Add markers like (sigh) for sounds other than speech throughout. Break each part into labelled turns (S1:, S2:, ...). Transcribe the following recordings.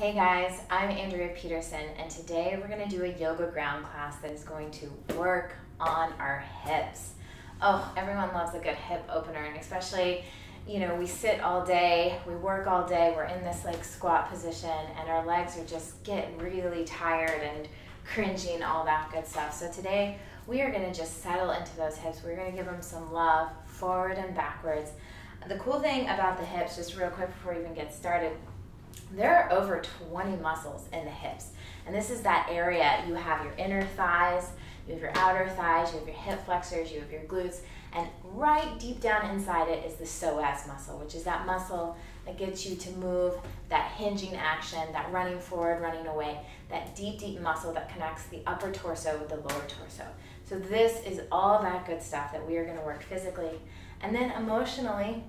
S1: Hey guys, I'm Andrea Peterson, and today we're going to do a yoga ground class that is going to work on our hips. Oh, everyone loves a good hip opener, and especially, you know, we sit all day, we work all day, we're in this like squat position, and our legs are just getting really tired and cringing, all that good stuff. So today we are going to just settle into those hips. We're going to give them some love forward and backwards. The cool thing about the hips, just real quick before we even get started, there are over 20 muscles in the hips. And this is that area you have your inner thighs, you have your outer thighs, you have your hip flexors, you have your glutes, and right deep down inside it is the psoas muscle, which is that muscle that gets you to move, that hinging action, that running forward, running away, that deep, deep muscle that connects the upper torso with the lower torso. So this is all that good stuff that we are gonna work physically. And then emotionally,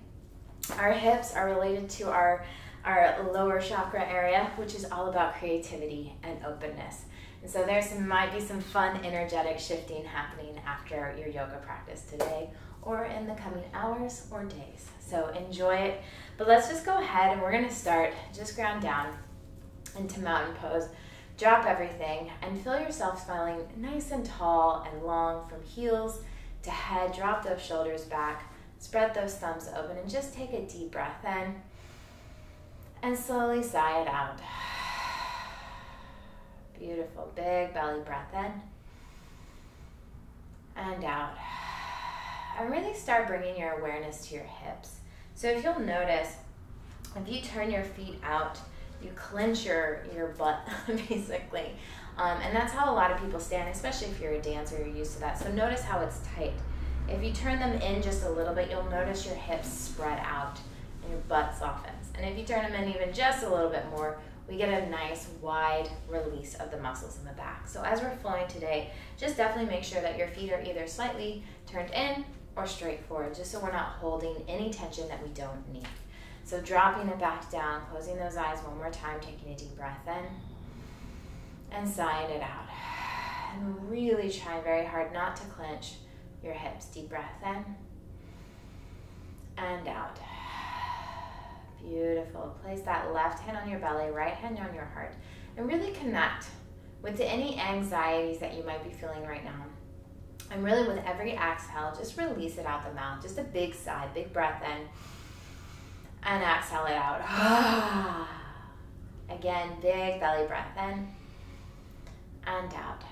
S1: our hips are related to our our lower chakra area, which is all about creativity and openness. And so there might be some fun energetic shifting happening after your yoga practice today or in the coming hours or days. So enjoy it. But let's just go ahead and we're going to start just ground down into mountain pose. Drop everything and feel yourself smiling nice and tall and long from heels to head. Drop those shoulders back. Spread those thumbs open and just take a deep breath in and slowly sigh it out. (sighs) Beautiful. Big belly breath in and out. (sighs) And really start bringing your awareness to your hips. So if you'll notice, if you turn your feet out, you clench your, your butt, (laughs) basically. Um, and that's how a lot of people stand, especially if you're a dancer, you're used to that. So notice how it's tight. If you turn them in just a little bit, you'll notice your hips spread out your butt softens. And if you turn them in even just a little bit more, we get a nice wide release of the muscles in the back. So as we're flowing today, just definitely make sure that your feet are either slightly turned in or straight forward, just so we're not holding any tension that we don't need. So dropping it back down, closing those eyes one more time, taking a deep breath in, and sighing it out. And really try very hard not to clench your hips. Deep breath in and out. Beautiful. Place that left hand on your belly, right hand on your heart, and really connect with any anxieties that you might be feeling right now. And really, with every exhale, just release it out the mouth. Just a big sigh, big breath in, and exhale it out. (sighs) Again, big belly breath in and out. (sighs)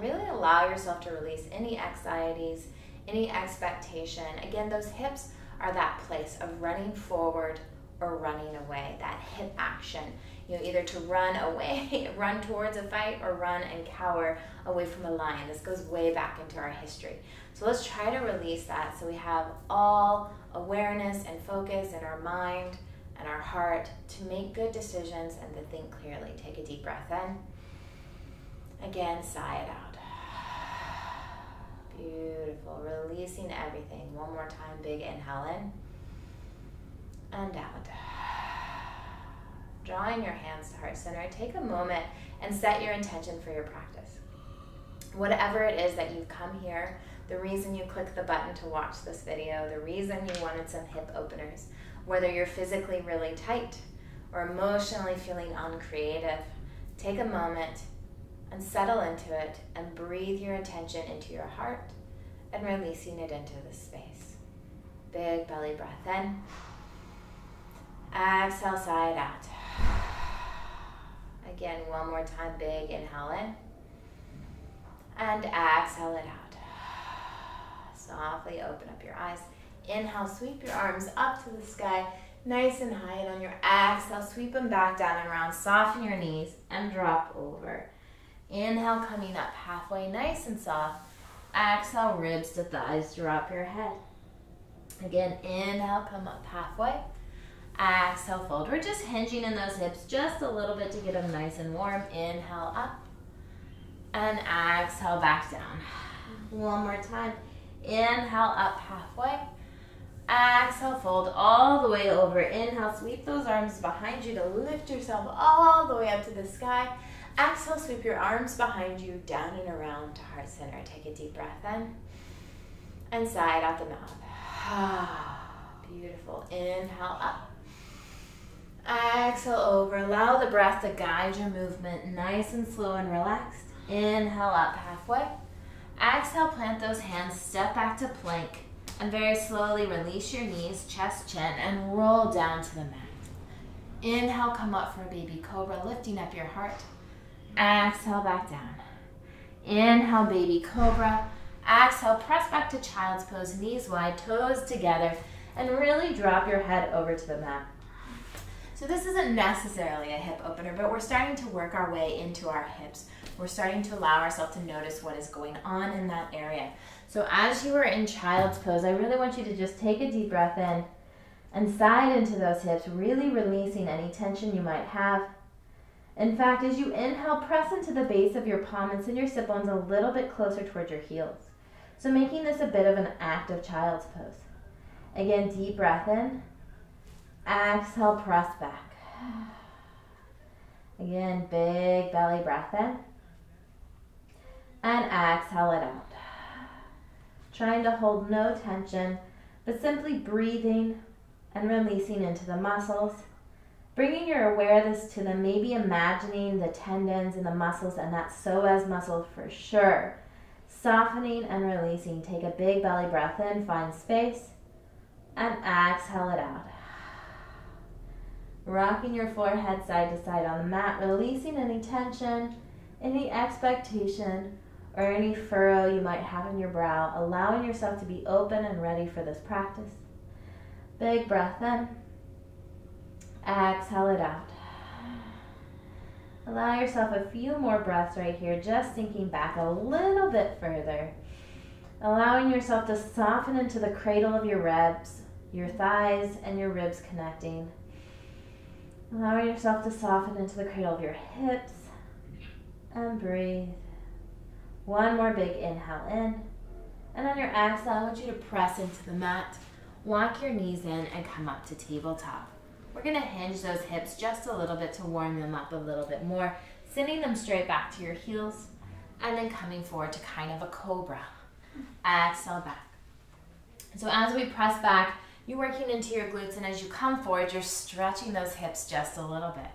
S1: Really allow yourself to release any anxieties, any expectation. Again, those hips are that place of running forward or running away, that hip action. You know, either to run away, (laughs) run towards a fight, or run and cower away from a lion. This goes way back into our history. So let's try to release that so we have all awareness and focus in our mind and our heart to make good decisions and to think clearly. Take a deep breath in. Again, sigh it out. Beautiful. Releasing everything. One more time. Big inhale in and out. Drawing your hands to heart center. Take a moment and set your intention for your practice. Whatever it is that you've come here, the reason you clicked the button to watch this video, the reason you wanted some hip openers, whether you're physically really tight or emotionally feeling uncreative, take a moment and settle into it and breathe your attention into your heart and releasing it into the space. Big belly breath in. Exhale, sigh it out. Again, one more time, big inhale in. And exhale it out. Softly open up your eyes. Inhale, sweep your arms up to the sky, nice and high. And on your exhale, sweep them back down and around. Soften your knees and drop over. Inhale, coming up halfway, nice and soft. Exhale, ribs to thighs, drop your head. Again, inhale, come up halfway. Exhale, fold. We're just hinging in those hips just a little bit to get them nice and warm. Inhale up. And exhale back down. One more time. Inhale up halfway. Exhale, fold all the way over. Inhale, sweep those arms behind you to lift yourself all the way up to the sky. Exhale, sweep your arms behind you, down and around to heart center. Take a deep breath in and sigh it out the mouth. (sighs) Beautiful. Inhale up. Exhale over. Allow the breath to guide your movement nice and slow and relaxed. Inhale up halfway. Exhale, plant those hands, step back to plank, and very slowly release your knees, chest, chin, and roll down to the mat. Inhale, come up for a baby cobra, lifting up your heart. Exhale, back down. Inhale, baby cobra. Exhale, press back to child's pose, knees wide, toes together, and really drop your head over to the mat. So this isn't necessarily a hip opener, but we're starting to work our way into our hips. We're starting to allow ourselves to notice what is going on in that area. So as you are in child's pose, I really want you to just take a deep breath in and side into those hips, really releasing any tension you might have. In fact, as you inhale, press into the base of your palm and send your sit bones a little bit closer towards your heels. So making this a bit of an active child's pose. Again, deep breath in. Exhale, press back. Again, big belly breath in. And exhale it out. Trying to hold no tension, but simply breathing and releasing into the muscles. Bringing your awareness to them, maybe imagining the tendons and the muscles and that psoas muscle for sure. Softening and releasing. Take a big belly breath in, find space, and exhale it out. Rocking your forehead side to side on the mat, releasing any tension, any expectation, or any furrow you might have in your brow, allowing yourself to be open and ready for this practice. Big breath in. Exhale it out. Allow yourself a few more breaths right here, just sinking back a little bit further. Allowing yourself to soften into the cradle of your ribs, your thighs and your ribs connecting. Allowing yourself to soften into the cradle of your hips and breathe. One more big inhale in. And on your exhale, I want you to press into the mat. Walk your knees in and come up to tabletop. We're to hinge those hips just a little bit to warm them up a little bit more, sending them straight back to your heels, and then coming forward to kind of a cobra. Exhale back. So as we press back, you're working into your glutes, and as you come forward, you're stretching those hips just a little bit.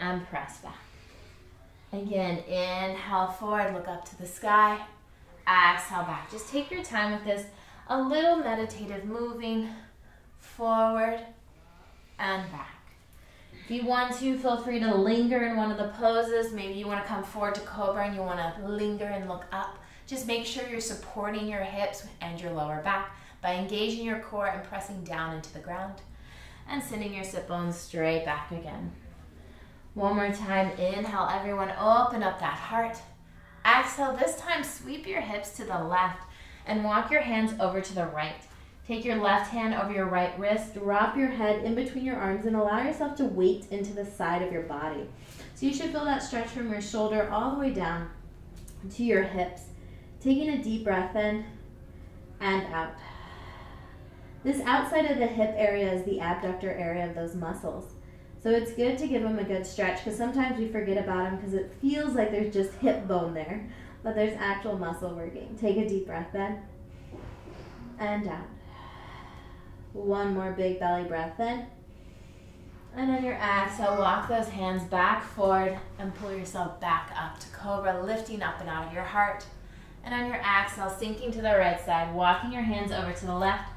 S1: And press back. Again, inhale forward, look up to the sky. Exhale back. Just take your time with this. A little meditative moving forward and back. If you want to, feel free to linger in one of the poses. Maybe you want to come forward to Cobra and you want to linger and look up. Just make sure you're supporting your hips and your lower back by engaging your core and pressing down into the ground and sending your sit bones straight back again. One more time, inhale, everyone, open up that heart. Exhale, this time sweep your hips to the left and walk your hands over to the right. Take your left hand over your right wrist, drop your head in between your arms, and allow yourself to weight into the side of your body. So you should feel that stretch from your shoulder all the way down to your hips. Taking a deep breath in and out. This outside of the hip area is the abductor area of those muscles. So it's good to give them a good stretch because sometimes we forget about them because it feels like there's just hip bone there, but there's actual muscle working. Take a deep breath in and out. One more big belly breath in. And on your exhale, walk those hands back forward and pull yourself back up to cobra, lifting up and out of your heart. And on your exhale, sinking to the right side, walking your hands over to the left,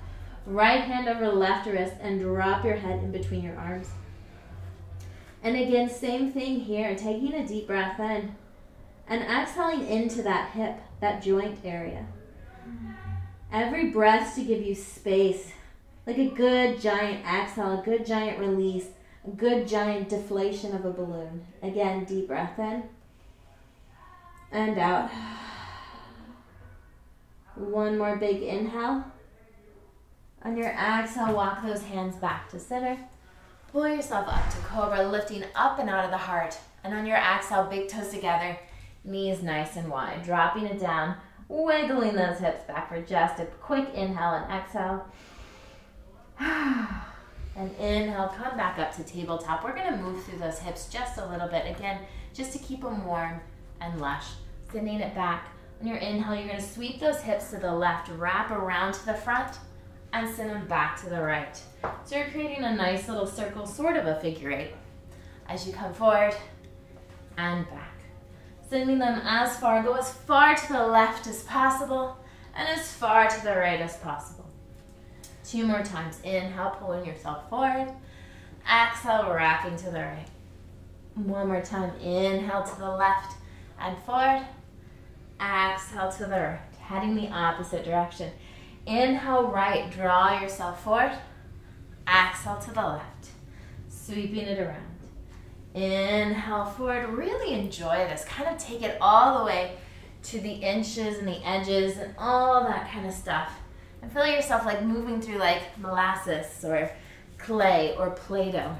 S1: right hand over left wrist, and drop your head in between your arms. And again, same thing here, taking a deep breath in and exhaling into that hip, that joint area. Every breath to give you space, like a good giant exhale, a good giant release, a good giant deflation of a balloon. Again, deep breath in and out. One more big inhale. On your exhale, walk those hands back to center. Pull yourself up to cobra, lifting up and out of the heart. And on your exhale, big toes together, knees nice and wide. Dropping it down, wiggling those hips back for just a quick inhale and exhale. (sighs) and inhale, come back up to tabletop. We're gonna move through those hips just a little bit. Again, just to keep them warm and lush. Sending it back. On your inhale, you're gonna sweep those hips to the left, wrap around to the front, and send them back to the right. So you're creating a nice little circle, sort of a figure eight. As you come forward and back. Sending them as far, go as far to the left as possible and as far to the right as possible. Two more times. Inhale, pulling yourself forward. Exhale, wrapping to the right. One more time. Inhale to the left and forward. Exhale to the right. Heading the opposite direction. Inhale, right. Draw yourself forward. Exhale to the left. Sweeping it around. Inhale forward. Really enjoy this. Kind of take it all the way to the inches and the edges and all that kind of stuff. And feel yourself like moving through like molasses or clay or Play-Doh.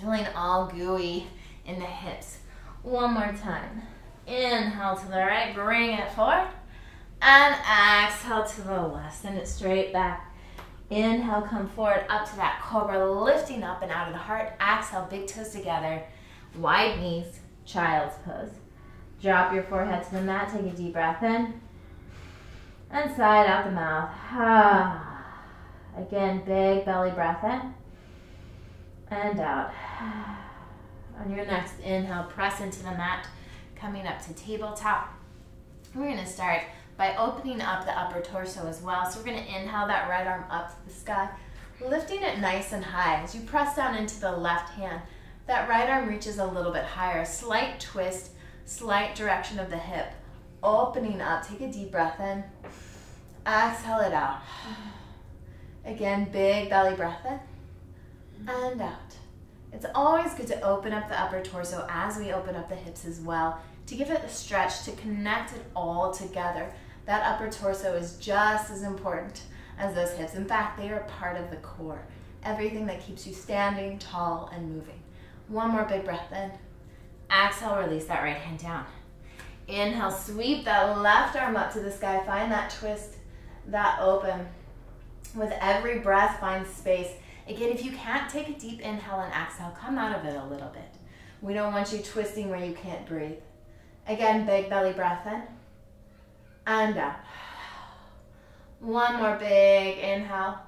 S1: Feeling all gooey in the hips. One more time. Inhale to the right, bring it forward. And exhale to the left. Send it straight back. Inhale, come forward up to that cobra, lifting up and out of the heart. Exhale, big toes together. Wide knees, child's pose. Drop your forehead to the mat. Take a deep breath in. And side out the mouth. (sighs) Again, big belly breath in. And out. (sighs) On your next inhale, press into the mat, coming up to tabletop. We're going to start by opening up the upper torso as well. So we're going to inhale that right arm up to the sky, lifting it nice and high. As you press down into the left hand, that right arm reaches a little bit higher. Slight twist, slight direction of the hip. Opening up, take a deep breath in. Exhale it out. Again, big belly breath in and out. It's always good to open up the upper torso as we open up the hips as well to give it a stretch, to connect it all together. That upper torso is just as important as those hips. In fact, they are part of the core. Everything that keeps you standing tall and moving. One more big breath in. Exhale, release that right hand down. Inhale, sweep that left arm up to the sky. Find that twist, that open. With every breath, find space. Again, if you can't take a deep inhale and exhale, come out of it a little bit. We don't want you twisting where you can't breathe. Again, big belly breath in and out. One more big inhale.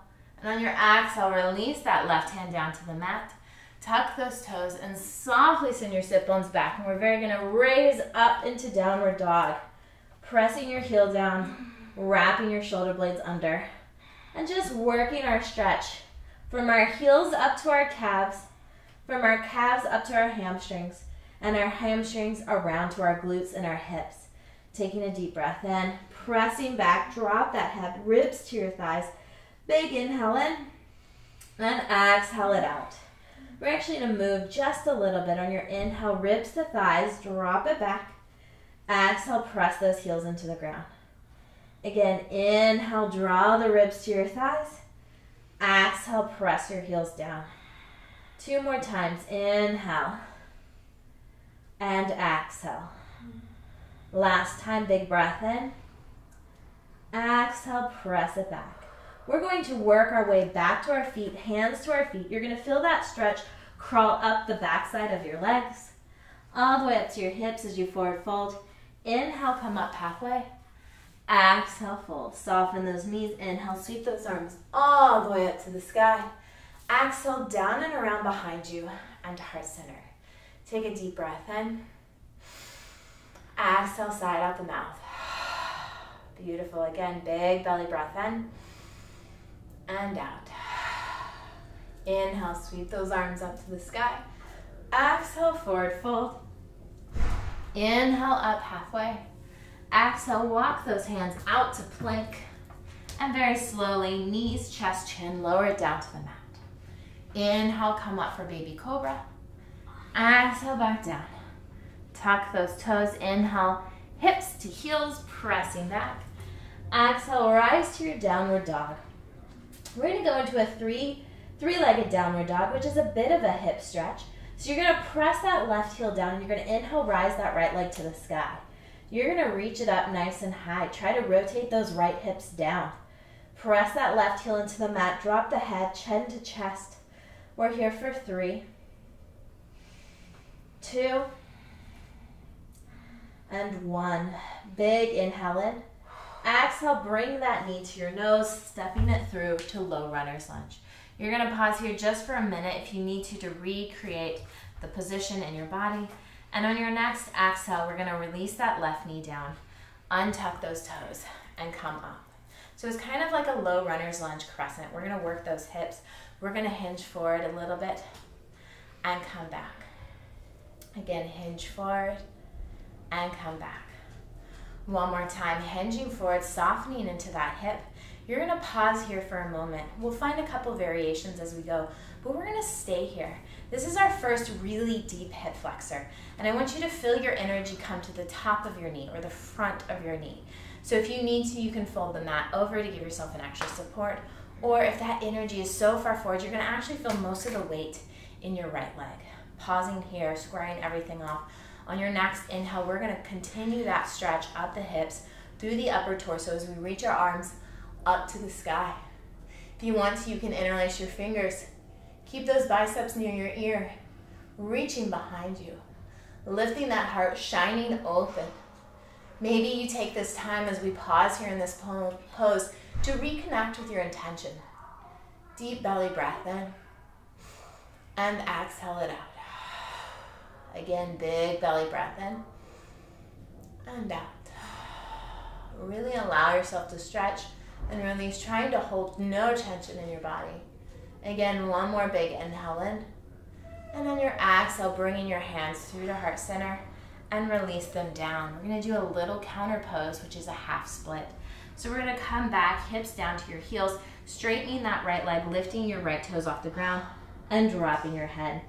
S1: And on your exhale, release that left hand down to the mat. Tuck those toes and softly send your sit bones back. And we're very going to raise up into downward dog. Pressing your heel down, wrapping your shoulder blades under. And just working our stretch from our heels up to our calves, from our calves up to our hamstrings, and our hamstrings around to our glutes and our hips. Taking a deep breath in, pressing back, drop that head, ribs to your thighs. Big inhale in, and exhale it out. We're actually going to move just a little bit on your inhale, ribs to thighs, drop it back. Exhale, press those heels into the ground. Again, inhale, draw the ribs to your thighs. Exhale, press your heels down. Two more times. Inhale and exhale. Last time, big breath in. Exhale, press it back. We're going to work our way back to our feet, hands to our feet. You're going to feel that stretch crawl up the backside of your legs, all the way up to your hips as you forward fold. Inhale, come up halfway. Exhale, fold. Soften those knees. Inhale, sweep those arms all the way up to the sky. Exhale, down and around behind you and to heart center. Take a deep breath in. Exhale, side out the mouth. (sighs) Beautiful. Again, big belly breath in and out. (sighs) Inhale, sweep those arms up to the sky. Exhale, forward fold. Inhale, up halfway. Exhale, walk those hands out to plank. And very slowly, knees, chest, chin, lower it down to the mat. Inhale, come up for baby cobra. Exhale, back down. Tuck those toes. Inhale, hips to heels, pressing back. Exhale, rise to your downward dog. We're gonna go into a three, three-legged downward dog, which is a bit of a hip stretch. So you're gonna press that left heel down and you're gonna inhale, rise that right leg to the sky. You're gonna reach it up nice and high. Try to rotate those right hips down. Press that left heel into the mat. Drop the head, chin to chest. We're here for three, two, and one. Big inhale in. Exhale bring that knee to your nose, stepping it through to low runner's lunge. You're gonna pause here just for a minute if you need to to recreate the position in your body. And on your next exhale, we're gonna release that left knee down, untuck those toes, and come up. So it's kind of like a low runner's lunge crescent. We're gonna work those hips. We're gonna hinge forward a little bit and come back. Again, hinge forward and come back. One more time, hinging forward, softening into that hip. You're gonna pause here for a moment. We'll find a couple variations as we go, but we're gonna stay here. This is our first really deep hip flexor, and I want you to feel your energy come to the top of your knee or the front of your knee. So if you need to, you can fold the mat over to give yourself an extra support. Or if that energy is so far forward, you're gonna actually feel most of the weight in your right leg. Pausing here, squaring everything off. On your next inhale, we're gonna continue that stretch up the hips through the upper torso as we reach our arms up to the sky. If you want to, you can interlace your fingers. Keep those biceps near your ear, reaching behind you, lifting that heart, shining open. Maybe you take this time as we pause here in this pose to reconnect with your intention. Deep belly breath in and exhale it out. Again, big belly breath in and out. (sighs) Really allow yourself to stretch and release, trying to hold no tension in your body. Again, one more big inhale in. And on your exhale, bringing your hands through the heart center and release them down. We're gonna do a little counter pose, which is a half split. So we're gonna come back, hips down to your heels, straightening that right leg, lifting your right toes off the ground, and dropping your head.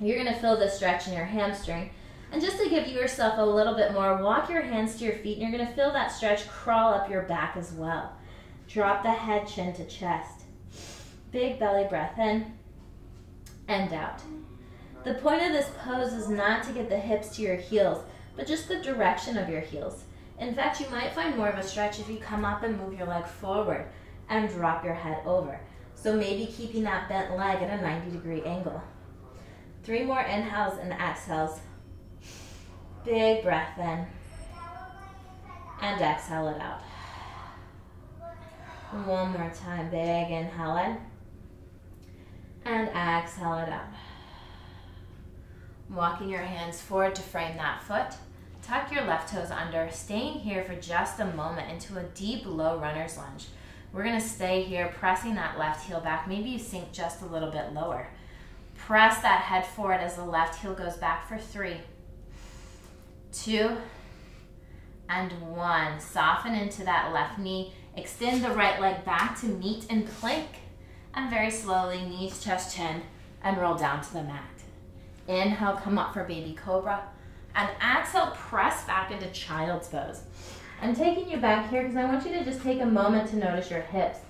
S1: You're gonna feel the stretch in your hamstring. And just to give yourself a little bit more, walk your hands to your feet, and you're gonna feel that stretch crawl up your back as well. Drop the head, chin to chest. Big belly breath in and out. The point of this pose is not to get the hips to your heels, but just the direction of your heels. In fact, you might find more of a stretch if you come up and move your leg forward and drop your head over. So maybe keeping that bent leg at a 90 degree angle. Three more inhales and exhales. Big breath in. And exhale it out. One more time, big inhale in. And exhale it out. Walking your hands forward to frame that foot. Tuck your left toes under, staying here for just a moment into a deep low runner's lunge. We're gonna stay here, pressing that left heel back. Maybe you sink just a little bit lower. Press that head forward as the left heel goes back for three, two, and one. Soften into that left knee. Extend the right leg back to meet in plank. And very slowly, knees, chest, chin, and roll down to the mat. Inhale, come up for baby cobra. And exhale, press back into child's pose. I'm taking you back here because I want you to just take a moment to notice your hips.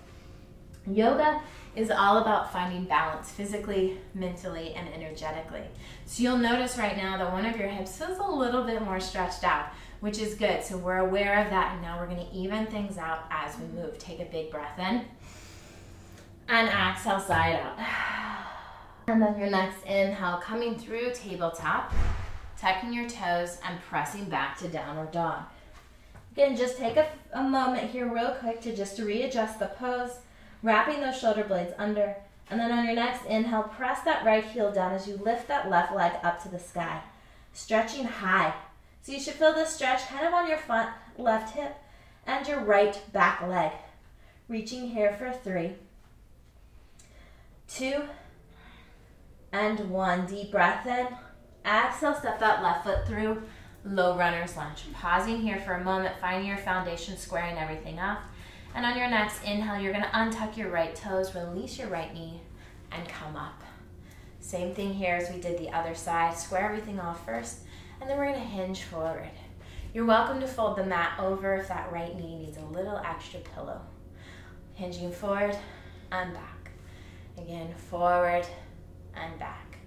S1: Yoga is all about finding balance physically, mentally, and energetically. So you'll notice right now that one of your hips feels a little bit more stretched out, which is good. So we're aware of that, and now we're gonna even things out as we move. Take a big breath in, and exhale, side out. And then your next inhale, coming through tabletop, tucking your toes and pressing back to downward dog. Again, just take a, a moment here real quick to just readjust the pose, wrapping those shoulder blades under. And then on your next inhale, press that right heel down as you lift that left leg up to the sky, stretching high. So you should feel this stretch kind of on your front left hip and your right back leg. Reaching here for three, two, and one. Deep breath in. Exhale, step that left foot through. Low runner's lunge. Pausing here for a moment, finding your foundation, squaring everything off. And on your next inhale, you're gonna untuck your right toes, release your right knee, and come up. Same thing here as we did the other side. Square everything off first, and then we're gonna hinge forward. You're welcome to fold the mat over if that right knee needs a little extra pillow. Hinging forward and back. Again, forward and back.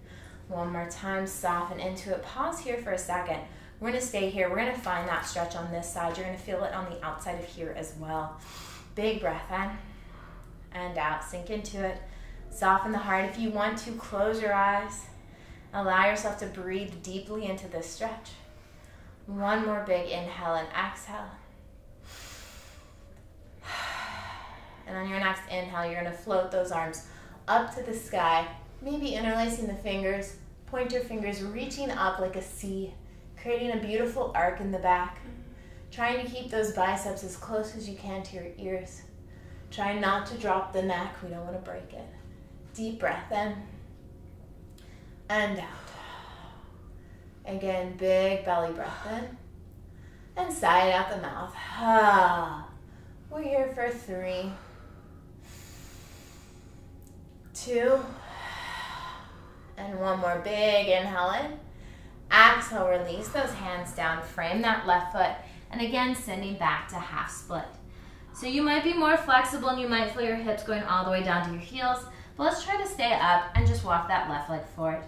S1: One more time, soften into it. Pause here for a second. We're gonna stay here. We're gonna find that stretch on this side. You're gonna feel it on the outside of here as well. Big breath in and out. Sink into it. Soften the heart. If you want to, close your eyes. Allow yourself to breathe deeply into this stretch. One more big inhale and exhale. And on your next inhale, you're gonna float those arms up to the sky, maybe interlacing the fingers, pointer fingers reaching up like a C, creating a beautiful arc in the back. Trying to keep those biceps as close as you can to your ears. Try not to drop the neck, we don't want to break it. Deep breath in and out. Again, big belly breath in and sigh it out the mouth. (sighs) We're here for three, two, and one more big inhale in. Exhale, release those hands down, frame that left foot, and again, sending back to half split. So you might be more flexible and you might feel your hips going all the way down to your heels, but let's try to stay up and just walk that left leg forward.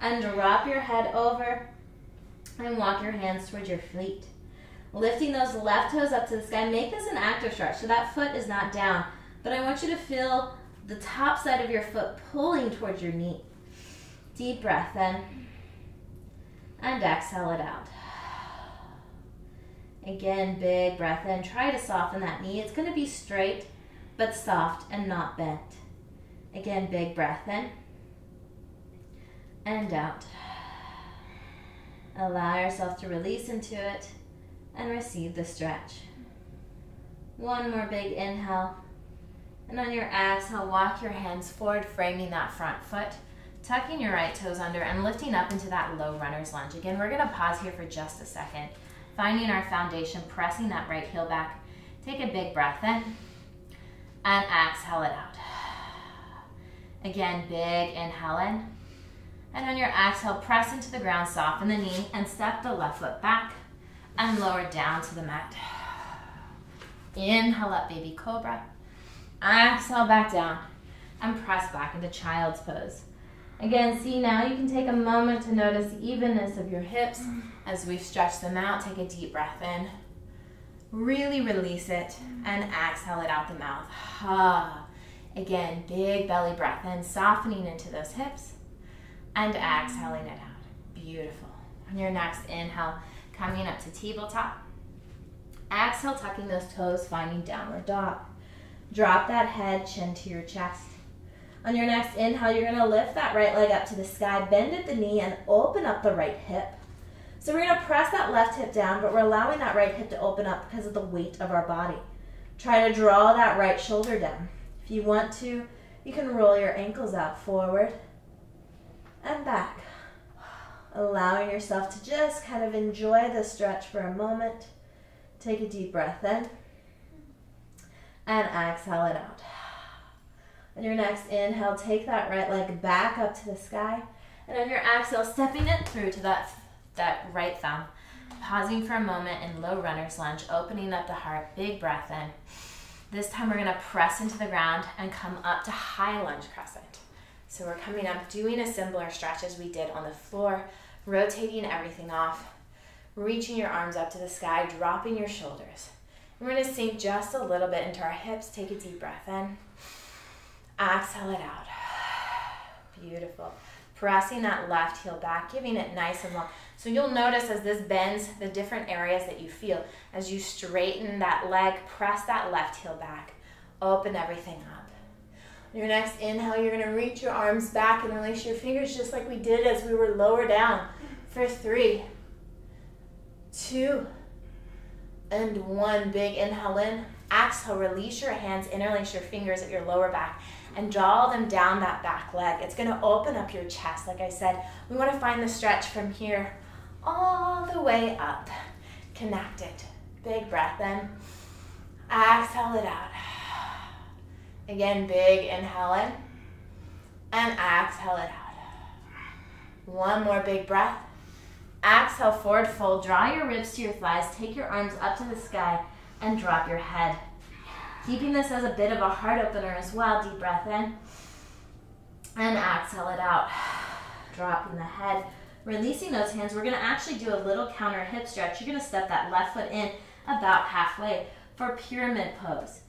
S1: And drop your head over and walk your hands towards your feet. Lifting those left toes up to the sky. Make this an active stretch so that foot is not down. But I want you to feel the top side of your foot pulling towards your knee. Deep breath in. And exhale it out. Again, big breath in. Try to soften that knee. It's going to be straight, but soft and not bent. Again, big breath in. And out. Allow yourself to release into it and receive the stretch. One more big inhale. And on your exhale, walk your hands forward, framing that front foot, tucking your right toes under and lifting up into that low runner's lunge. Again, we're gonna pause here for just a second, finding our foundation, pressing that right heel back. Take a big breath in and exhale it out. Again, big inhale in. And on your exhale, press into the ground, soften the knee, and step the left foot back and lower down to the mat. Inhale up, baby cobra. Exhale back down and press back into child's pose. Again, see now you can take a moment to notice the evenness of your hips as we stretch them out. Take a deep breath in. Really release it and exhale it out the mouth. Ha. (sighs) Again, big belly breath in, softening into those hips and exhaling it out. Beautiful. On your next inhale, coming up to tabletop. Exhale, tucking those toes, finding downward dog. Drop that head, chin to your chest. On your next inhale, you're gonna lift that right leg up to the sky, bend at the knee, and open up the right hip. So we're gonna press that left hip down, but we're allowing that right hip to open up because of the weight of our body. Try to draw that right shoulder down. If you want to, you can roll your ankles out forward and back allowing yourself to just kind of enjoy the stretch for a moment. Take a deep breath in and exhale it out. On your next inhale, take that right leg back up to the sky. And on your exhale, stepping it through to that, that right thumb. Pausing for a moment in low runner's lunge, opening up the heart, big breath in. This time we're gonna press into the ground and come up to high lunge crescent. So we're coming up, doing a similar stretch as we did on the floor, rotating everything off, reaching your arms up to the sky, dropping your shoulders. We're to sink just a little bit into our hips. Take a deep breath in. Exhale it out. (sighs) Beautiful. Pressing that left heel back, giving it nice and long. So you'll notice as this bends, the different areas that you feel. As you straighten that leg, press that left heel back. Open everything up. Your next inhale, you're gonna reach your arms back and release your fingers just like we did as we were lower down for three, two, and one. Big inhale in. Exhale, release your hands, interlace your fingers at your lower back and draw them down that back leg. It's gonna open up your chest. Like I said, we wanna find the stretch from here all the way up. Connect it. Big breath in. Exhale it out. Again, big inhale in and exhale it out. One more big breath. Exhale, forward fold. Draw your ribs to your thighs. Take your arms up to the sky and drop your head. Keeping this as a bit of a heart opener as well. Deep breath in and exhale it out. (sighs) Dropping the head. Releasing those hands, we're gonna actually do a little counter hip stretch. You're gonna step that left foot in about halfway for pyramid pose.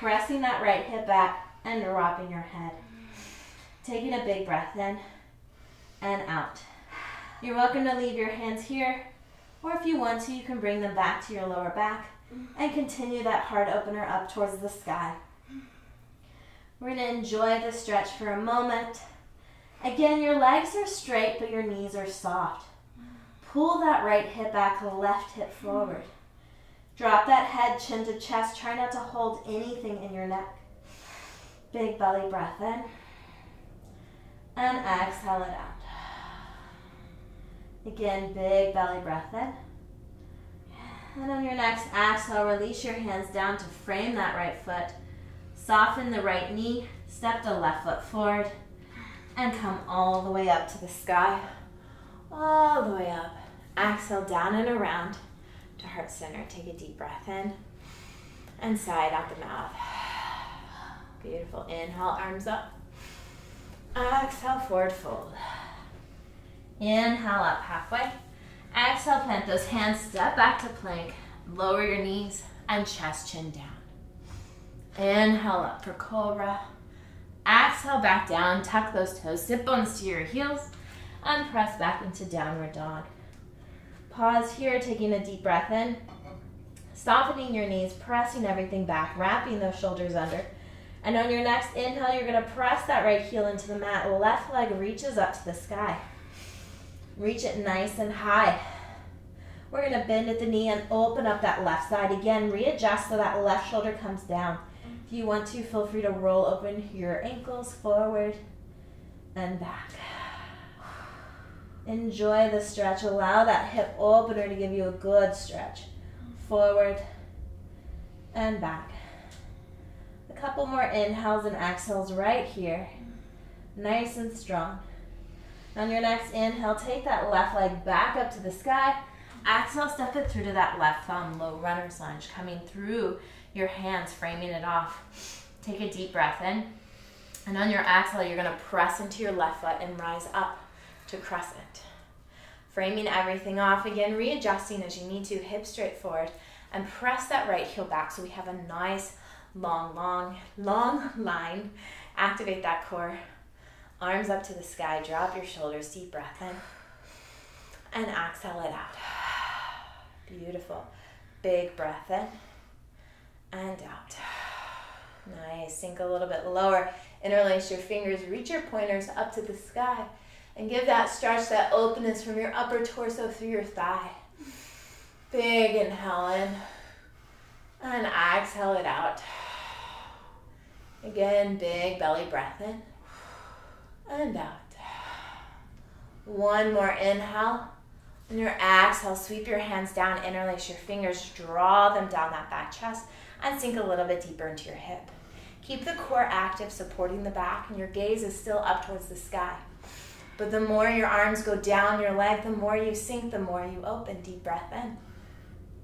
S1: Pressing that right hip back and dropping your head. Taking a big breath in and out. You're welcome to leave your hands here, or if you want to, you can bring them back to your lower back and continue that heart opener up towards the sky.
S2: We're going to enjoy the stretch for a moment. Again, your legs are straight, but your knees are soft. Pull that right hip back, left hip forward. Drop that head, chin to chest. Try not to hold anything in your neck. Big belly breath in. And exhale it out. Again, big belly breath in. And on your next exhale, release your hands down to frame that right foot. Soften the right knee, step the left foot forward, and come all the way up to the sky. All the way up. Exhale down and around to heart center. Take a deep breath in and side out the mouth. Beautiful. Inhale, arms up. Exhale, forward fold. Inhale up halfway. Exhale, plant those hands, step back to plank. Lower your knees and chest chin down. Inhale up for cobra. Exhale back down, tuck those toes, sit bones to your heels, and press back into downward dog. Pause here, taking a deep breath in. Softening your knees, pressing everything back, wrapping those shoulders under. And on your next inhale, you're gonna press that right heel into the mat. Left leg reaches up to the sky. Reach it nice and high. We're gonna bend at the knee and open up that left side. Again, readjust so that left shoulder comes down. If you want to, feel free to roll open your ankles forward and back. Enjoy the stretch. Allow that hip opener to give you a good stretch. Forward and back. A couple more inhales and exhales right here. Nice and strong. On your next inhale, take that left leg back up to the sky. Exhale, step it through to that left thumb, low runner's lunge, coming through your hands, framing it off. Take a deep breath in. And on your exhale, you're to press into your left foot and rise up to crescent. Framing everything off again, readjusting as you need to, hip straight forward, and press that right heel back so we have a nice, long, long, long line. Activate that core. Arms up to the sky, drop your shoulders, deep breath in, and exhale it out. Beautiful. Big breath in and out. Nice. Sink a little bit lower. Interlace your fingers, reach your pointers up to the sky, and give that stretch, that openness from your upper torso through your thigh. Big inhale in, and exhale it out. Again, big belly breath in and out. One more inhale. And your exhale, sweep your hands down, interlace your fingers, draw them down that back chest, and sink a little bit deeper into your hip. Keep the core active, supporting the back, and your gaze is still up towards the sky. But the more your arms go down your leg, the more you sink, the more you open. Deep breath in.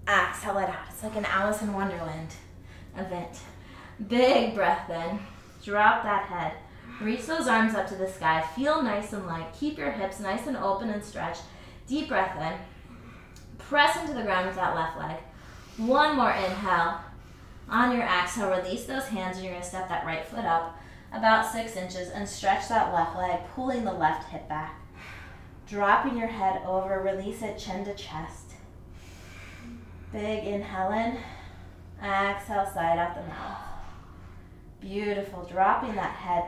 S2: Exhale it out. It's like an Alice in Wonderland event. Big breath in. Drop that head. Reach those arms up to the sky. Feel nice and light. Keep your hips nice and open and stretched. Deep breath in. Press into the ground with that left leg. One more inhale. On your exhale, release those hands and you're going to step that right foot up about six inches and stretch that left leg, pulling the left hip back. Dropping your head over, release it chin to chest. Big inhale in. Exhale, side out the mouth. Beautiful. Dropping that head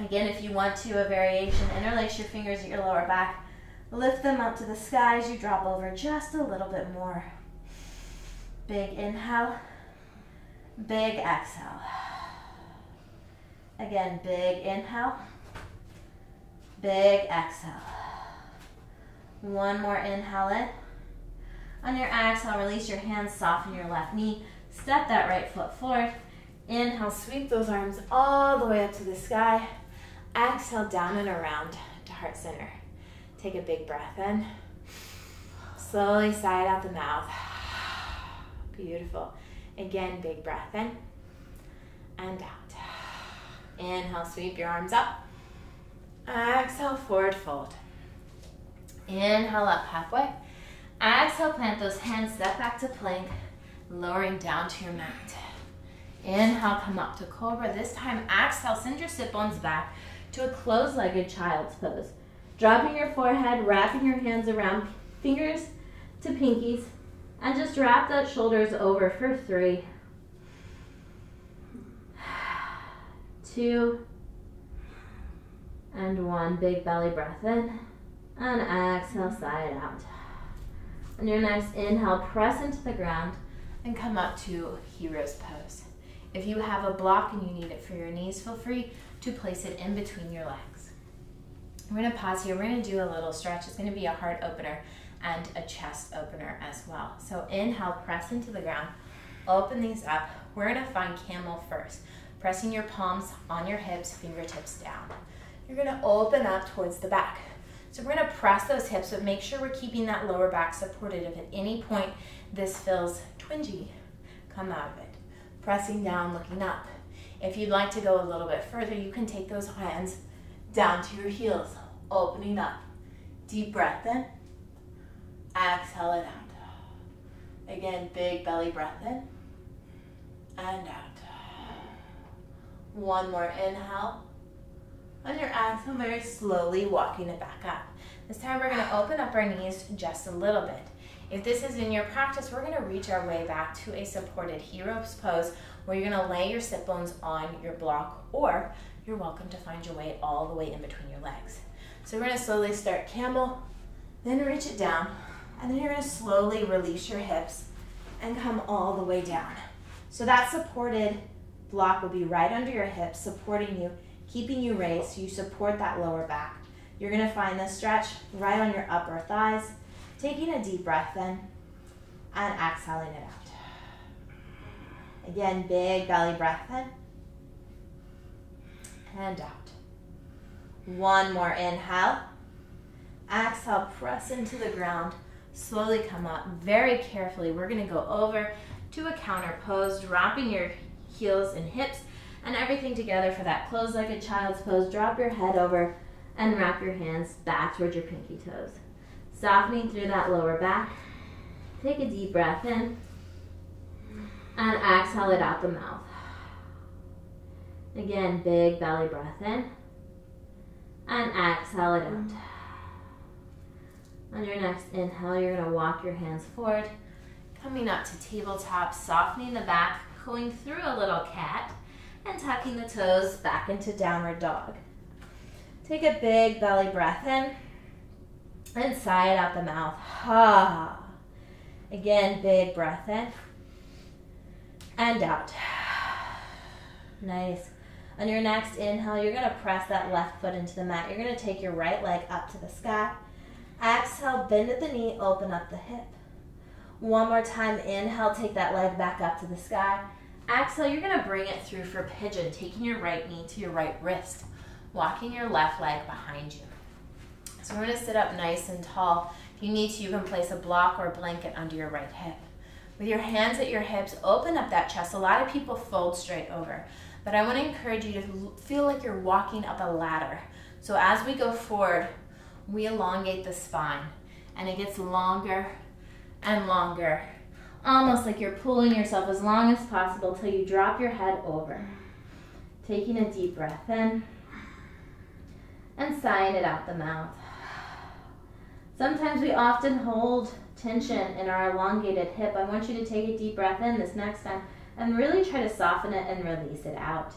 S2: Again, if you want to, a variation, interlace your fingers at your lower back. Lift them up to the sky as you drop over just a little bit more. Big inhale, big exhale. Again, big inhale, big exhale. One more inhale in. On your exhale, release your hands, soften your left knee. Step that right foot forward. Inhale, sweep those arms all the way up to the sky. Exhale down and around to heart center. Take a big breath in. Slowly sigh it out the mouth. Beautiful. Again, big breath in and out. Inhale, sweep your arms up. Exhale, forward fold. Inhale up halfway. Exhale, plant those hands, step back to plank, lowering down to your mat. Inhale, come up to cobra. This time, exhale, send your sit bones back to a closed-legged child's pose. Dropping your forehead, wrapping your hands around fingers to pinkies, and just wrap that shoulders over for three, (sighs) two, and one. Big belly breath in, and exhale, it out. On your next inhale, press into the ground and come up to hero's pose. If you have a block and you need it for your knees, feel free to place it in between your legs. We're gonna pause here. We're gonna do a little stretch. It's gonna be a heart opener and a chest opener as well. So inhale, press into the ground, open these up. We're gonna find camel first, pressing your palms on your hips, fingertips down. You're gonna open up towards the back. So we're gonna press those hips, but make sure we're keeping that lower back supported. If at any point this feels twingy, come out of it. Pressing down, looking up. If you'd like to go a little bit further, you can take those hands down to your heels, opening up. Deep breath in. Exhale it out. Again, big belly breath in and out. One more inhale. On your exhale, very slowly walking it back up. This time we're to open up our knees just a little bit. If this is in your practice, we're going to reach our way back to a supported hero's pose where you're going to lay your sit bones on your block or you're welcome to find your way all the way in between your legs. So we're to slowly start camel, then reach it down, and then you're to slowly release your hips and come all the way down. So that supported block will be right under your hips, supporting you, keeping you raised so you support that lower back. You're going to find this stretch right on your upper thighs, taking a deep breath in and exhaling it out. Again, big belly breath in and out. One more inhale. Exhale, press into the ground. Slowly come up very carefully. We're going to go over to a counter pose, dropping your heels and hips and everything together for that close like a child's pose. Drop your head over and wrap your hands back towards your pinky toes. Softening through that lower back. Take a deep breath in and exhale it out the mouth. Again, big belly breath in and exhale it out. On your next inhale, you're to walk your hands forward, coming up to tabletop, softening the back, going through a little cat, and tucking the toes back into downward dog. Take a big belly breath in and sigh it out the mouth. Ha. Again, big breath in and out. (sighs) Nice. On your next inhale, you're going to press that left foot into the mat. You're going to take your right leg up to the sky. Exhale, bend at the knee, open up the hip. One more time, inhale, take that leg back up to the sky. Exhale, you're going to bring it through for pigeon, taking your right knee to your right wrist, walking your left leg behind you. So we're going to sit up nice and tall. If you need to, you can place a block or a blanket under your right hip. With your hands at your hips, open up that chest. A lot of people fold straight over, but I want to encourage you to feel like you're walking up a ladder. So as we go forward, we elongate the spine and it gets longer and longer, almost like you're pulling yourself as long as possible till you drop your head over. Taking a deep breath in and sighing it out the mouth. Sometimes we often hold tension in our elongated hip. I want you to take a deep breath in this next time and really try to soften it and release it out.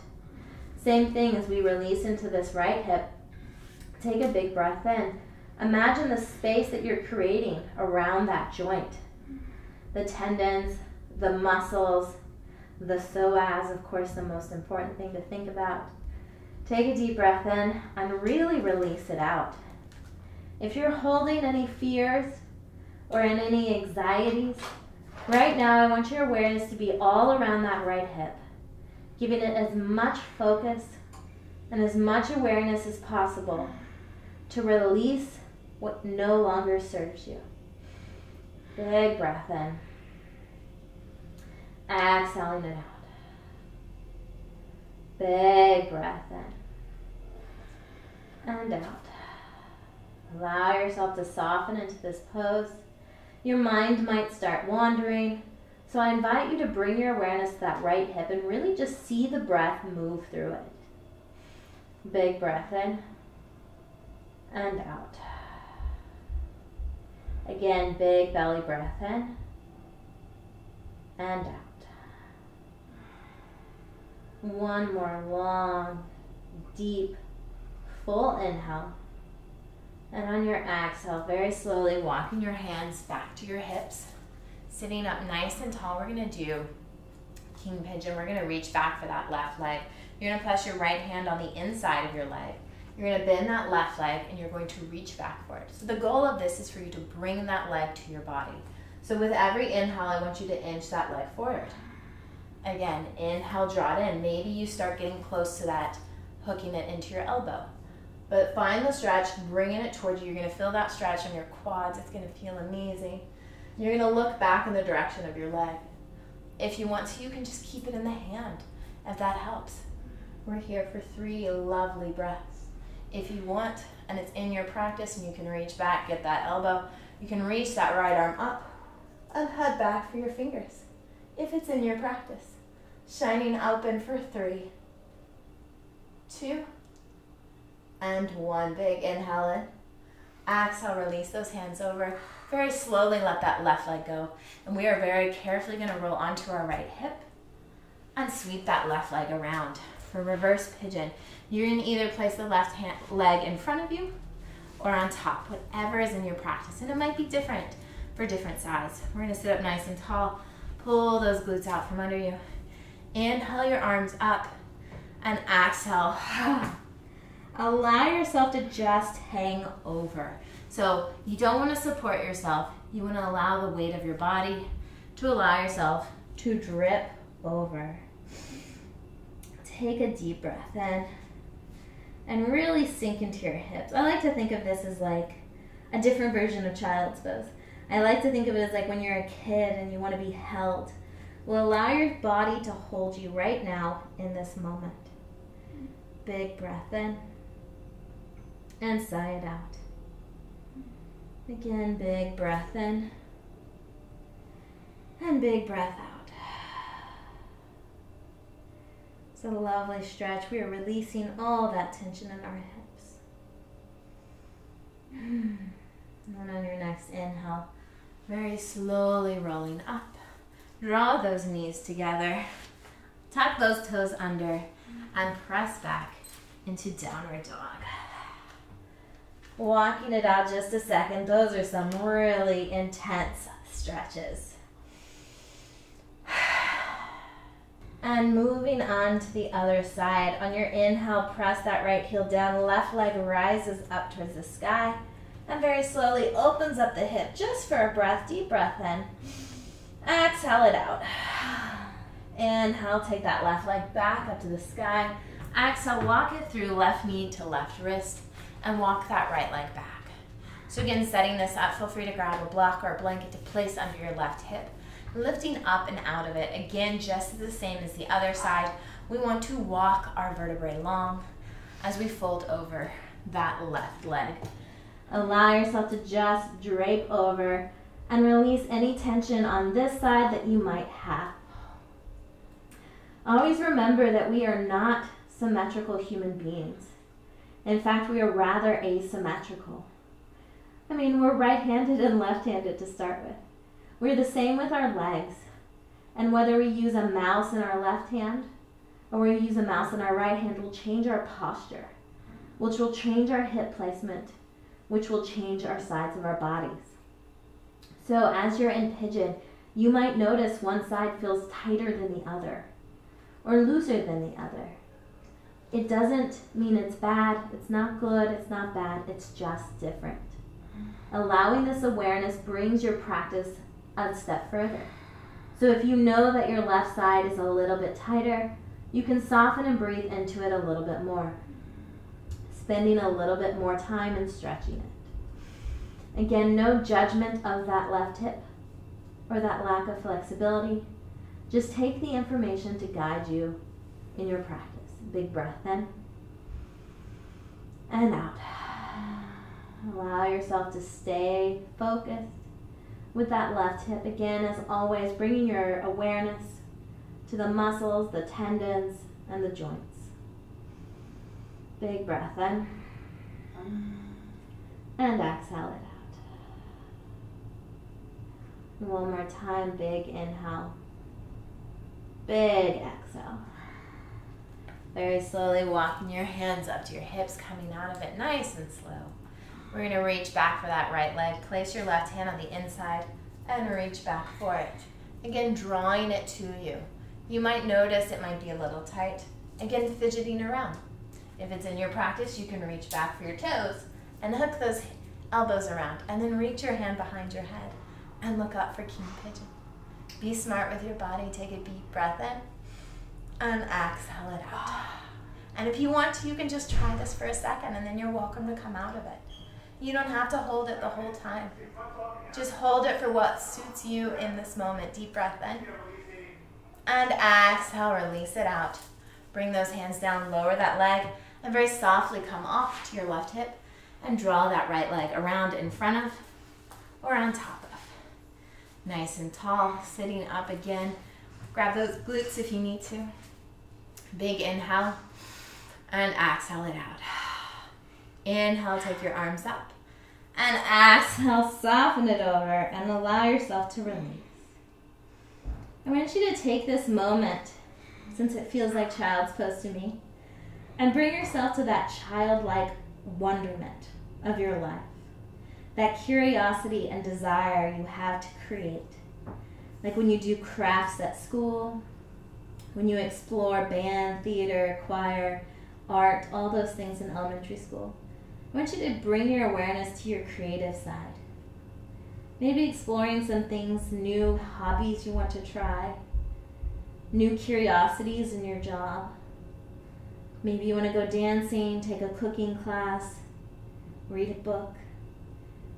S2: Same thing as we release into this right hip. Take a big breath in. Imagine the space that you're creating around that joint. The tendons, the muscles, the psoas, of course, the most important thing to think about. Take a deep breath in and really release it out. If you're holding any fears or in any anxieties, right now I want your awareness to be all around that right hip, giving it as much focus and as much awareness as possible to release what no longer serves you. Big breath in. Exhaling it out. Big breath in. And out. Allow yourself to soften into this pose. Your mind might start wandering, so I invite you to bring your awareness to that right hip and really just see the breath move through it. Big breath in and out. Again, big belly breath in and out. One more long, deep, full inhale. And on your exhale, very slowly walking your hands back to your hips, sitting up nice and tall. We're gonna do king pigeon. We're gonna reach back for that left leg. You're gonna place your right hand on the inside of your leg. You're gonna bend that left leg and you're going to reach back for it. So the goal of this is for you to bring that leg to your body. So with every inhale, I want you to inch that leg forward. Again, inhale, draw it in. Maybe you start getting close to that, hooking it into your elbow. But find the stretch, bringing it towards you. You're gonna feel that stretch on your quads. It's gonna feel amazing. You're gonna look back in the direction of your leg. If you want to, you can just keep it in the hand, if that helps. We're here for three lovely breaths. If you want, and it's in your practice, and you can reach back, get that elbow, you can reach that right arm up and head back for your fingers. If it's in your practice, shining open for three, two, and one. Big inhale in. Exhale, release those hands over. Very slowly let that left leg go. And we are very carefully going to roll onto our right hip and sweep that left leg around for reverse pigeon. You're to either place the left hand, leg in front of you or on top, whatever is in your practice. And it might be different for different sides. We're going to sit up nice and tall. Pull those glutes out from under you. Inhale your arms up and exhale. (sighs) Ah. Allow yourself to just hang over. So you don't want to support yourself. You want to allow the weight of your body to allow yourself to drip over. Take a deep breath in and really sink into your hips. I like to think of this as like a different version of child's pose. I like to think of it as like when you're a kid and you want to be held. Well, allow your body to hold you right now in this moment. Big breath in and sigh it out. Again, big breath in and big breath out. It's a lovely stretch. We are releasing all that tension in our hips. And then on your next inhale, very slowly rolling up. Draw those knees together. Tuck those toes under and press back into downward dog walking it out just a second. Those are some really intense stretches. (sighs) And moving on to the other side. On your inhale, press that right heel down. Left leg rises up towards the sky. And very slowly opens up the hip just for a breath. Deep breath in. Exhale it out. (sighs) Inhale, take that left leg back up to the sky. Exhale, walk it through left knee to left wrist and walk that right leg back. So again, setting this up, feel free to grab a block or a blanket to place under your left hip. Lifting up and out of it, again, just the same as the other side. We want to walk our vertebrae long as we fold over that left leg. Allow yourself to just drape over and release any tension on this side that you might have. Always remember that we are not symmetrical human beings. In fact, we are rather asymmetrical. I mean, we're right handed and left handed to start with. We're the same with our legs. And whether we use a mouse in our left hand or we use a mouse in our right hand will change our posture, which will change our hip placement, which will change our sides of our bodies. So as you're in pigeon, you might notice one side feels tighter than the other or looser than the other. It doesn't mean it's bad, it's not good, it's not bad, it's just different. Allowing this awareness brings your practice a step further. So if you know that your left side is a little bit tighter, you can soften and breathe into it a little bit more, spending a little bit more time and stretching it. Again, no judgment of that left hip or that lack of flexibility. Just take the information to guide you in your practice. Big breath in and out. Allow yourself to stay focused with that left hip. Again, as always, bringing your awareness to the muscles, the tendons, and the joints. Big breath in. And exhale it out. One more time, big inhale. Big exhale. Very slowly walking your hands up to your hips, coming out of it nice and slow. We're going to reach back for that right leg. Place your left hand on the inside and reach back for it. Again, drawing it to you. You might notice it might be a little tight. Again, fidgeting around. If it's in your practice, you can reach back for your toes and hook those elbows around and then reach your hand behind your head and look up for king pigeon. Be smart with your body. Take a deep breath in and exhale it out. And if you want to, you can just try this for a second and then you're welcome to come out of it. You don't have to hold it the whole time. Just hold it for what suits you in this moment. Deep breath in. And exhale, release it out. Bring those hands down, lower that leg, and very softly come off to your left hip and draw that right leg around in front of or on top of. Nice and tall, sitting up again. Grab those glutes if you need to. Big inhale and exhale it out. Inhale, take your arms up. And exhale, soften it over and allow yourself to release. I want you to take this moment, since it feels like child's pose to me, and bring yourself to that childlike wonderment of your life. That curiosity and desire you have to create. Like when you do crafts at school, when you explore band, theater, choir, art, all those things in elementary school. I want you to bring your awareness to your creative side. Maybe exploring some things, new hobbies you want to try, new curiosities in your job. Maybe you want to go dancing, take a cooking class, read a book.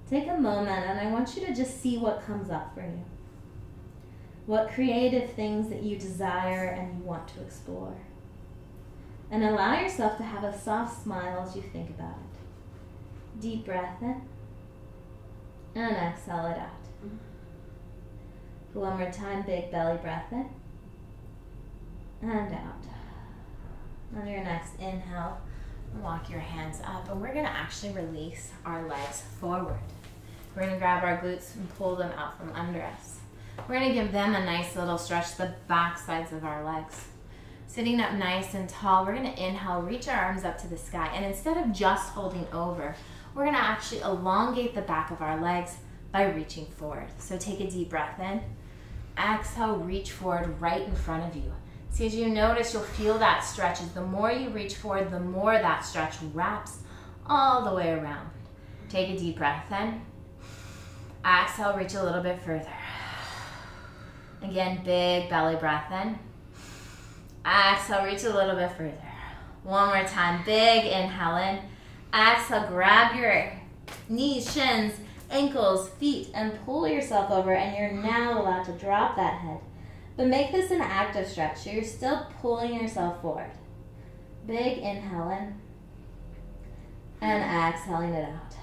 S2: Take a moment and I want you to just see what comes up for you. What creative things that you desire and you want to explore. And allow yourself to have a soft smile as you think about it. Deep breath in and exhale it out. Mm-hmm. One more time, big belly breath in and out. On your next inhale, walk your hands up, and we're going to actually release our legs forward. We're going to grab our glutes and pull them out from under us. We're going to give them a nice little stretch, the back sides of our legs. Sitting up nice and tall, we're going to inhale, reach our arms up to the sky, and instead of just holding over, we're going to actually elongate the back of our legs by reaching forward. So take a deep breath in. Exhale, reach forward right in front of you. See, as you notice, you'll feel that stretch. As the more you reach forward, the more that stretch wraps all the way around. Take a deep breath in. Exhale, reach a little bit further. Again, big belly breath in. Exhale, reach a little bit further. One more time, big inhale in. Exhale, grab your knees, shins, ankles, feet, and pull yourself over, and you're now allowed to drop that head. But make this an active stretch, so you're still pulling yourself forward. Big inhale in, and exhaling it out.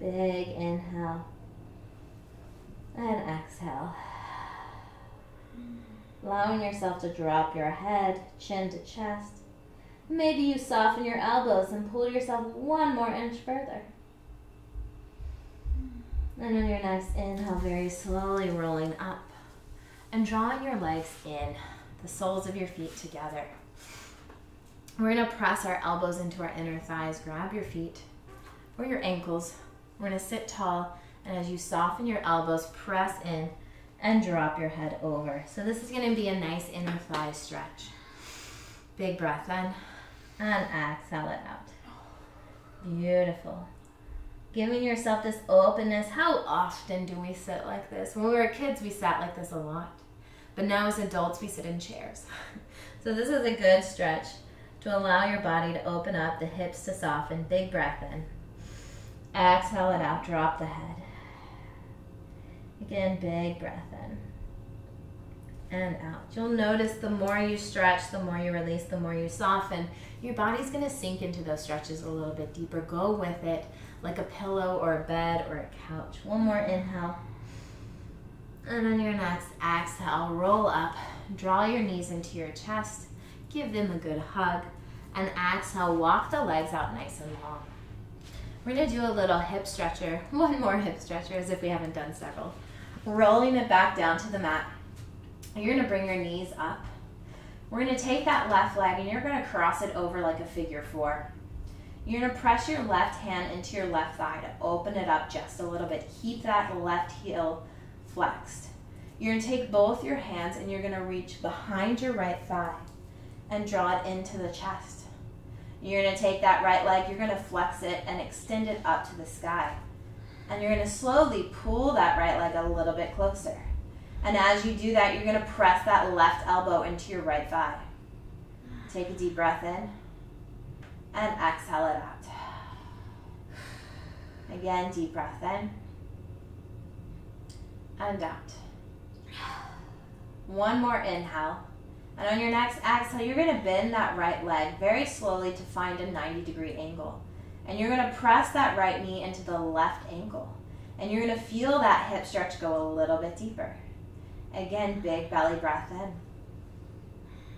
S2: Big inhale, and exhale. Allowing yourself to drop your head, chin to chest. Maybe you soften your elbows and pull yourself one more inch further. And on your next inhale, very slowly rolling up and drawing your legs in, the soles of your feet together. We're to press our elbows into our inner thighs. Grab your feet or your ankles. We're to sit tall, and as you soften your elbows, press in and drop your head over. So this is going to be a nice inner thigh stretch. Big breath in and exhale it out. Beautiful. Giving yourself this openness. How often do we sit like this? When we were kids, we sat like this a lot. But now as adults, we sit in chairs. (laughs) so this is a good stretch to allow your body to open up, the hips to soften. Big breath in. Exhale it out. Drop the head. Again, big breath in and out. You'll notice the more you stretch, the more you release, the more you soften, your body's going to sink into those stretches a little bit deeper. Go with it like a pillow or a bed or a couch. One more inhale. And on your next exhale, roll up. Draw your knees into your chest. Give them a good hug. And exhale, walk the legs out nice and long. We're to do a little hip stretcher. (laughs) One more hip stretcher as if we haven't done several. Rolling it back down to the mat. You're going to bring your knees up. We're going to take that left leg and you're going to cross it over like a figure four. You're going to press your left hand into your left thigh to open it up just a little bit. Keep that left heel flexed. You're going to take both your hands and you're going to reach behind your right thigh and draw it into the chest. You're going to take that right leg, you're going to flex it and extend it up to the sky. And you're going to slowly pull that right leg a little bit closer. And as you do that, you're going to press that left elbow into your right thigh. Take a deep breath in and exhale it out. Again, deep breath in and out. One more inhale. And on your next exhale, you're going to bend that right leg very slowly to find a 90 degree angle. And you're going to press that right knee into the left ankle. And you're going to feel that hip stretch go a little bit deeper. Again, big belly breath in.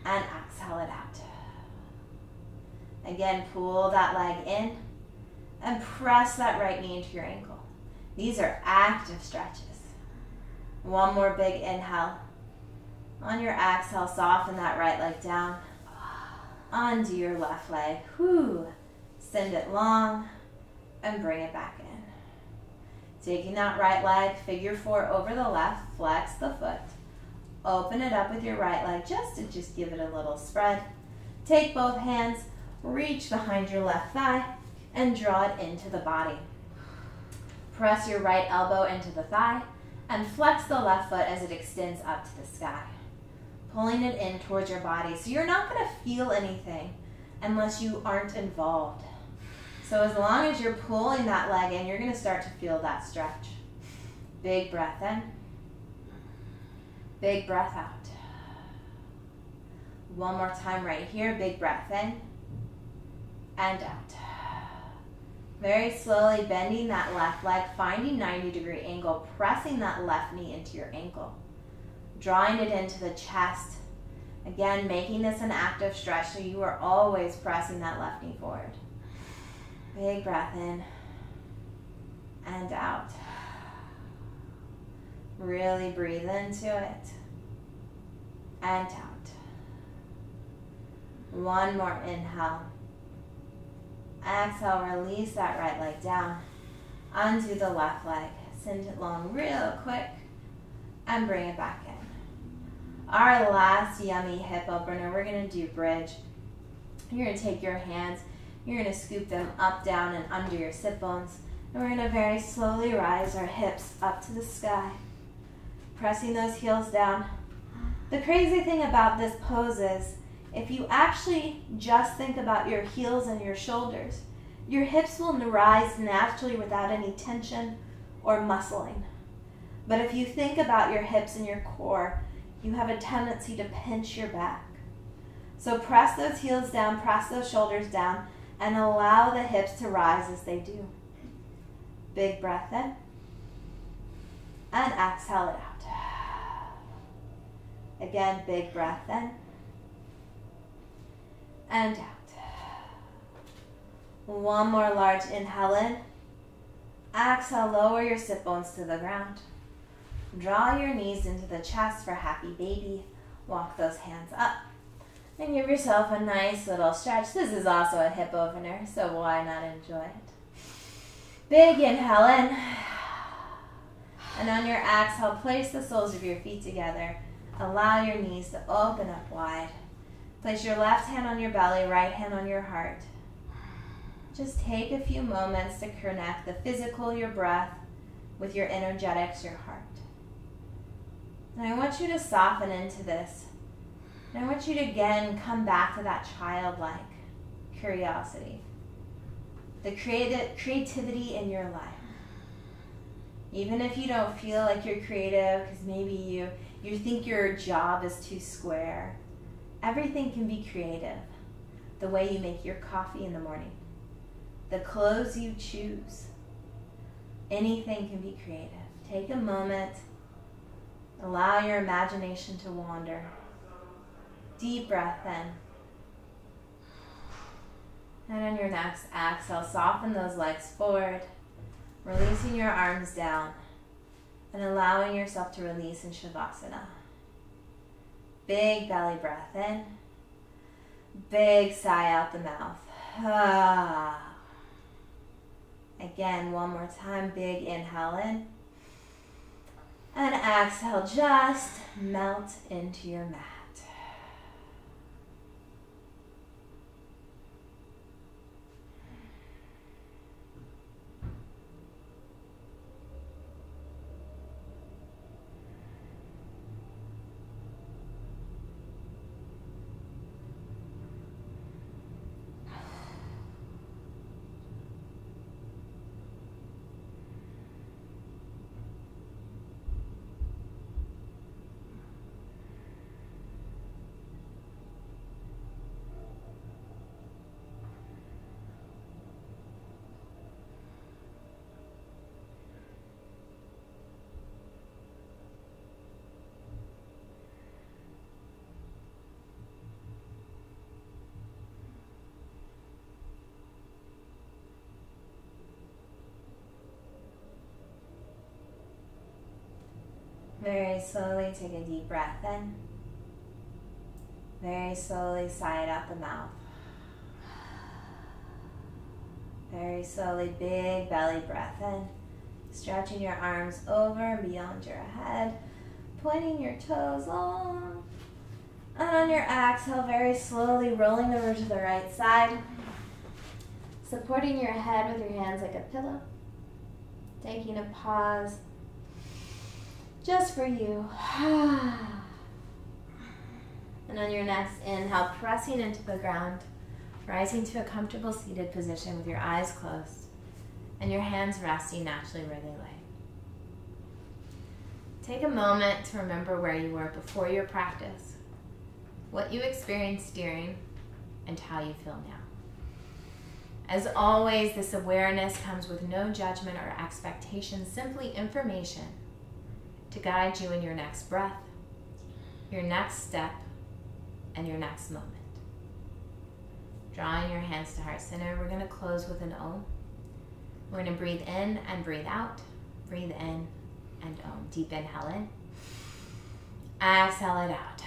S2: And exhale it out. Again, pull that leg in and press that right knee into your ankle. These are active stretches. One more big inhale. On your exhale, soften that right leg down. Onto your left leg. Whew. Send it long and bring it back in. Taking that right leg, figure four over the left, flex the foot. Open it up with your right leg just to just give it a little spread. Take both hands, reach behind your left thigh, and draw it into the body. Press your right elbow into the thigh and flex the left foot as it extends up to the sky, pulling it in towards your body. So you're not going to feel anything unless you aren't involved. So as long as you're pulling that leg in, you're going to start to feel that stretch. Big breath in. Big breath out. One more time right here. Big breath in and out. Very slowly bending that left leg, finding 90 degree angle, pressing that left knee into your ankle. Drawing it into the chest. Again, making this an active stretch so you are always pressing that left knee forward. Big breath in and out. Really breathe into it and out. One more inhale. Exhale, release that right leg down onto the left leg. Send it long real quick and bring it back in. Our last yummy hip opener, we're to do bridge. You're to take your hands you're going to scoop them up, down, and under your sit bones. And we're going to very slowly rise our hips up to the sky, pressing those heels down. The crazy thing about this pose is if you actually just think about your heels and your shoulders, your hips will rise naturally without any tension or muscling. But if you think about your hips and your core, you have a tendency to pinch your back. So press those heels down, press those shoulders down, and allow the hips to rise as they do. Big breath in and exhale it out. Again, big breath in and out. One more large inhale in. Exhale, lower your sit bones to the ground. Draw your knees into the chest for happy baby. Walk those hands up and give yourself a nice little stretch. This is also a hip opener, so why not enjoy it? Big inhale in. And on your exhale, place the soles of your feet together. Allow your knees to open up wide. Place your left hand on your belly, right hand on your heart. Just take a few moments to connect the physical, your breath, with your energetics, your heart. And I want you to soften into this and I want you to again come back to that childlike curiosity, the creative creativity in your life. Even if you don't feel like you're creative, because maybe you you think your job is too square, everything can be creative. The way you make your coffee in the morning, the clothes you choose, anything can be creative. Take a moment, allow your imagination to wander. Deep breath in. And on your next exhale, soften those legs forward, releasing your arms down and allowing yourself to release in Shavasana. Big belly breath in Big sigh out the mouth. Ah. (sighs) Again, one more time. Big inhale in. And exhale, just melt into your mat. Very slowly take a deep breath in. Very slowly sigh it out the mouth. Very slowly, big belly breath in. Stretching your arms over and beyond your head. Pointing your toes long. And on your exhale, very slowly rolling over to the right side. Supporting your head with your hands like a pillow. Taking a pause just for you. (sighs) and on your next inhale, pressing into the ground, rising to a comfortable seated position with your eyes closed and your hands resting naturally where they lay. Take a moment to remember where you were before your practice, what you experienced during, and how you feel now. As always, this awareness comes with no judgment or expectation, simply information to guide you in your next breath, your next step, and your next moment. Drawing your hands to heart center, we're going to close with an Om. We're going to breathe in and breathe out. Breathe in and Om. Deep inhale in. Exhale it out.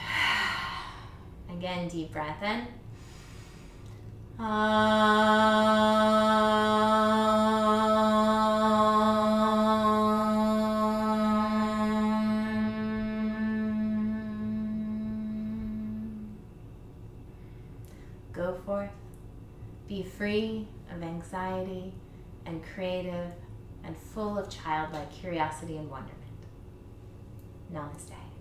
S2: (sighs) Again, deep breath in. Go free of anxiety and creative and full of childlike curiosity and wonderment. Namaste.